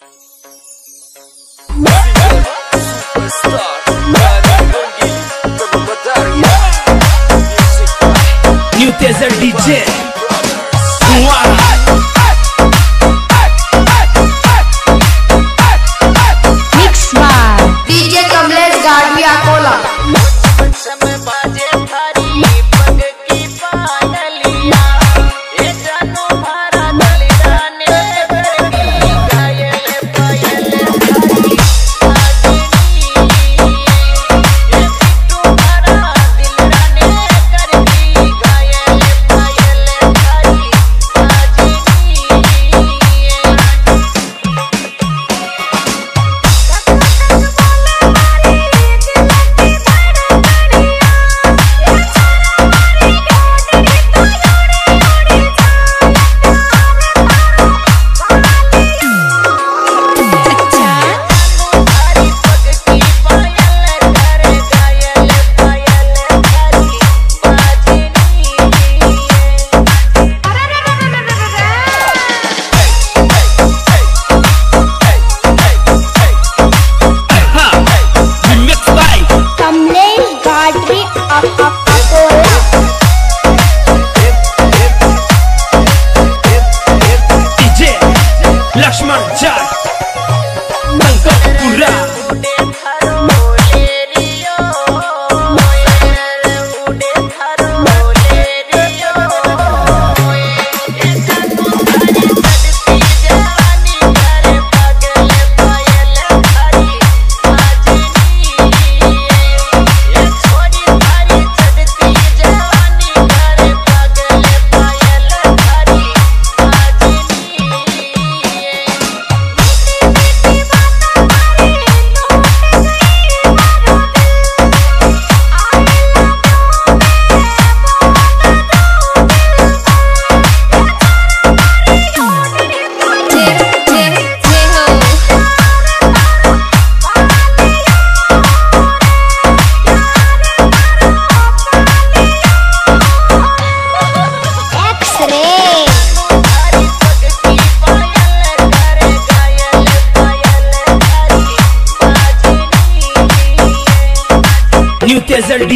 New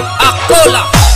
Acola.